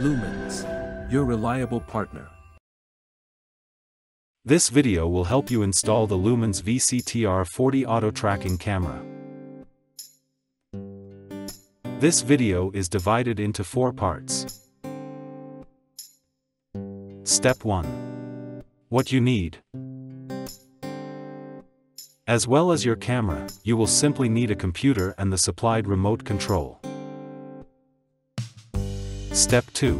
Lumens. Your reliable partner. This video will help you install the Lumens VCTR40 auto tracking camera. This video is divided into four parts. Step 1. What you need. As well as your camera, you will simply need a computer and the supplied remote control. Step 2.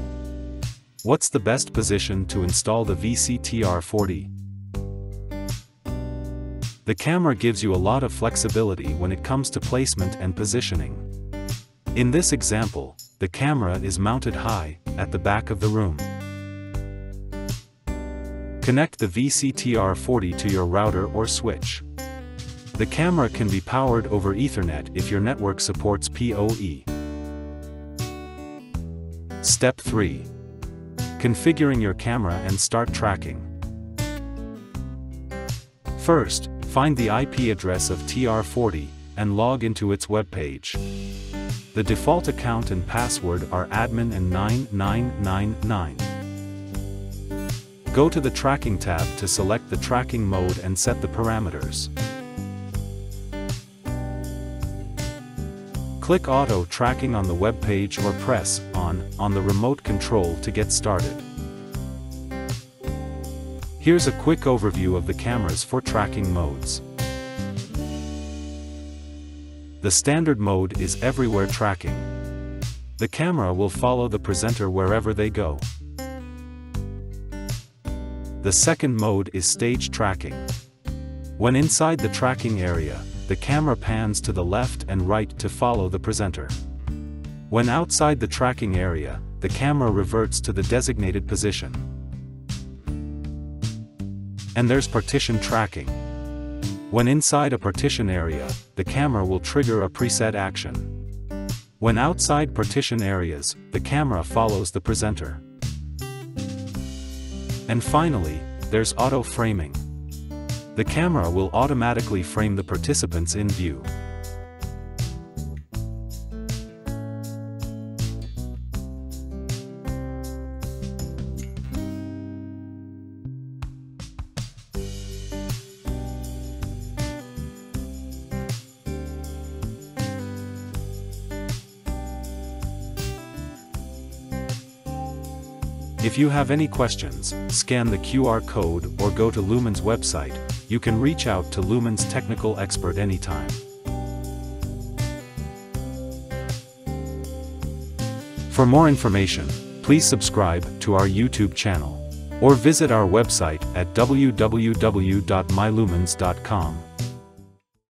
What's the best position to install the VCTR40? The camera gives you a lot of flexibility when it comes to placement and positioning. In this example, the camera is mounted high, at the back of the room. Connect the VCTR40 to your router or switch. The camera can be powered over Ethernet if your network supports PoE. Step 3. Configuring your camera and start tracking. First, find the IP address of TR40 and log into its web page. The default account and password are admin and 9999. Go to the Tracking tab to select the tracking mode and set the parameters. Click Auto Tracking on the web page or press On on the remote control to get started. Here's a quick overview of the cameras four tracking modes. The standard mode is everywhere tracking. The camera will follow the presenter wherever they go. The second mode is stage tracking. When inside the tracking area, the camera pans to the left and right to follow the presenter. When outside the tracking area, the camera reverts to the designated position. And there's partition tracking. When inside a partition area, the camera will trigger a preset action. When outside partition areas, the camera follows the presenter. And finally, there's auto framing the camera will automatically frame the participants in view. If you have any questions, scan the QR code or go to Lumen's website, you can reach out to Lumen's technical expert anytime. For more information, please subscribe to our YouTube channel. Or visit our website at www.mylumens.com.